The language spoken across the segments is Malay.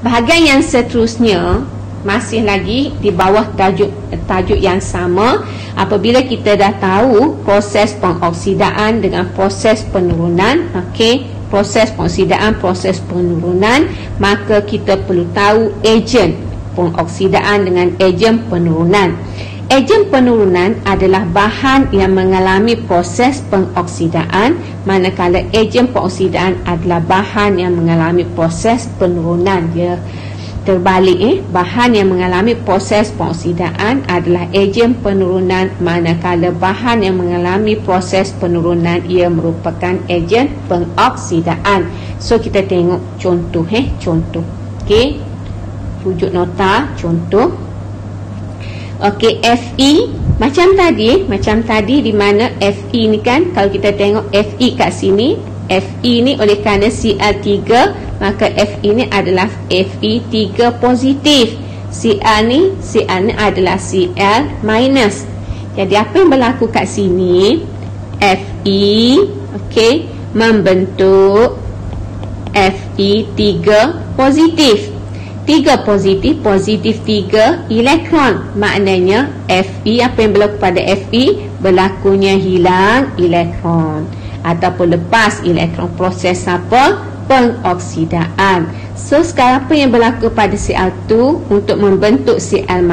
bahagian yang seterusnya masih lagi di bawah tajuk tajuk yang sama. Apabila kita dah tahu proses pengoksidaan dengan proses penurunan okey proses pengoksidaan proses penurunan maka kita perlu tahu ejen pengoksidaan dengan ejen penurunan ejen penurunan adalah bahan yang mengalami proses pengoksidaan manakala ejen pengoksidaan adalah bahan yang mengalami proses penurunan. Dia ya terbalik eh bahan yang mengalami proses pengoksidaan adalah ejen penurunan manakala bahan yang mengalami proses penurunan ia merupakan ejen pengoksidaan. So kita tengok contoh eh contoh. Okey rujuk nota contoh okey FE macam tadi macam tadi di mana FE ni kan kalau kita tengok FE kat sini FE ni oleh kerana Cl3 maka Fe ni adalah Fe3 positif. Cl ni Cl ni adalah Cl minus. Jadi apa yang berlaku kat sini? Fe okay, membentuk Fe3 positif 3 positif positif 3 elektron maknanya Fe apa yang berlaku pada Fe berlakunya hilang elektron ataupun lepas elektron proses apa pengoksidaan. So sekarang apa yang berlaku pada Cl2 untuk membentuk Cl?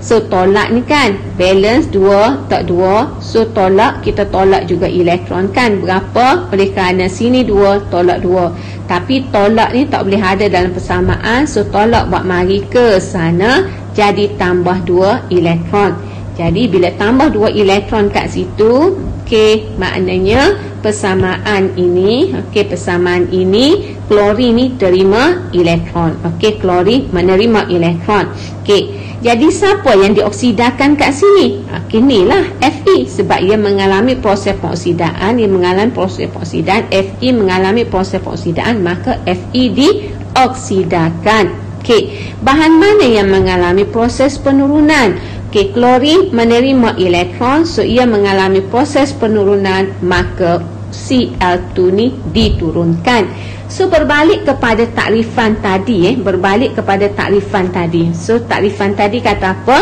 So tolak ni kan balance 2 tak 2. So tolak kita tolak juga elektron kan berapa? Oleh kerana sini 2 tolak 2. Tapi tolak ni tak boleh ada dalam persamaan. So tolak buat mari ke sana jadi tambah 2 elektron. Jadi bila tambah 2 elektron kat situ, okey, maknanya persamaan ini okey persamaan ini klorin ni terima elektron okey klorin menerima elektron okey jadi siapa yang dioksidakan kat sini? Okey inilah Fe sebab ia mengalami proses pengoksidaan ia mengalami proses pengoksidaan Fe mengalami proses pengoksidaan maka Fe dioksidakan. Okey bahan mana yang mengalami proses penurunan? Okey, klorin menerima elektron, so ia mengalami proses penurunan, maka Cl2 ni diturunkan. So berbalik kepada takrifan tadi eh, berbalik kepada takrifan tadi. So takrifan tadi kata apa?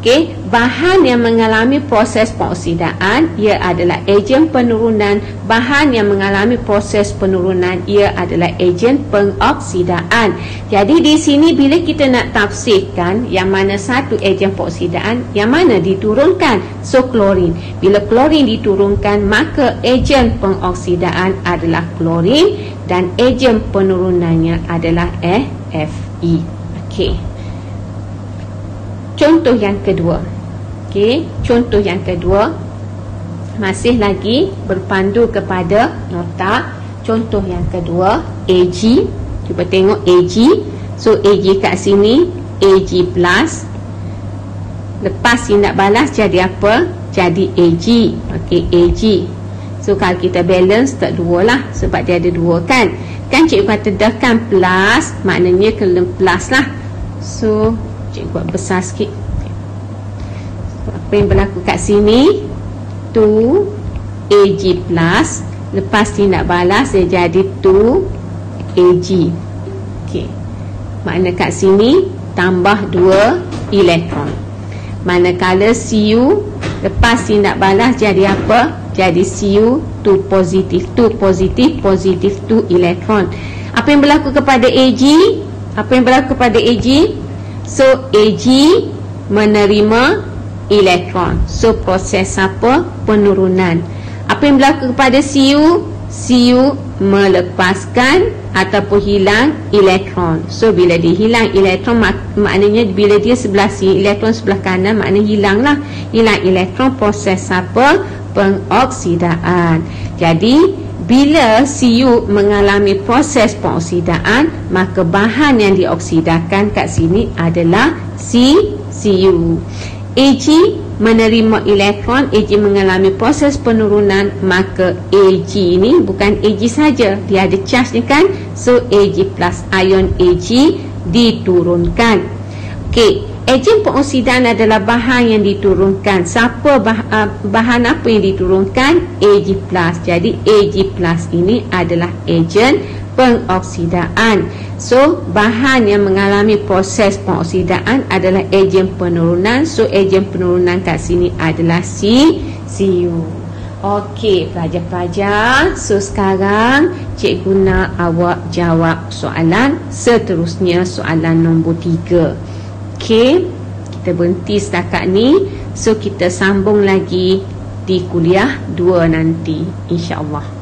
Okey, bahan yang mengalami proses pengoksidaan ia adalah ejen penurunan. Bahan yang mengalami proses penurunan ia adalah ejen pengoksidaan. Jadi di sini bila kita nak tafsirkan yang mana satu ejen pengoksidaan, yang mana diturunkan? So klorin. Bila klorin diturunkan, maka ejen pengoksidaan adalah klorin dan ejen penurunannya adalah eh, Fe. Okey. Contoh yang kedua. Okey, contoh yang kedua masih lagi berpandu kepada nota. Contoh yang kedua, AG. Cuba tengok AG. So AG kat sini AG plus. Lepas ni nak balas jadi apa? Jadi AG. Okey, AG. So kalau kita balance tak dua lah sebab dia ada dua kan. Kan cikgu kata dah kan plus, maknanya kena plus lah. So Cik buat besar sikit Apa yang berlaku kat sini 2 AG plus Lepas ni nak balas Dia jadi 2 AG okay. Makna kat sini Tambah 2 elektron Manakala CU Lepas ni nak balas Jadi apa? Jadi CU 2 positif 2 positif Positif 2 elektron Apa yang berlaku kepada AG? Apa yang berlaku kepada AG? So AG menerima elektron. So proses apa? Penurunan. Apa yang berlaku kepada CU? CU melepaskan ataupun hilang elektron. So bila dia hilang elektron mak maknanya bila dia sebelah sini elektron sebelah kanan maknanya hilanglah. Hilang elektron proses apa? Pengoksidaan. Jadi bila Cu mengalami proses pengoksidaan, maka bahan yang dioksidakan kat sini adalah C, Cu. Ag menerima elektron, Ag mengalami proses penurunan, maka Ag ini bukan Ag saja, dia ada charge ni kan? So Ag plus ion Ag diturunkan. Okey, Ejen pengoksidan adalah bahan yang diturunkan. Siapa bah, uh, bahan apa yang diturunkan? Ag+. Jadi Ag+ ini adalah ejen pengoksidaan so bahan yang mengalami proses pengoksidaan adalah ejen penurunan so ejen penurunan kat sini adalah si CU Okey, pelajar-pelajar. So, sekarang cikgu nak awak jawab soalan seterusnya soalan nombor tiga. Okey, kita berhenti setakat ni. So, kita sambung lagi di kuliah dua nanti. InsyaAllah.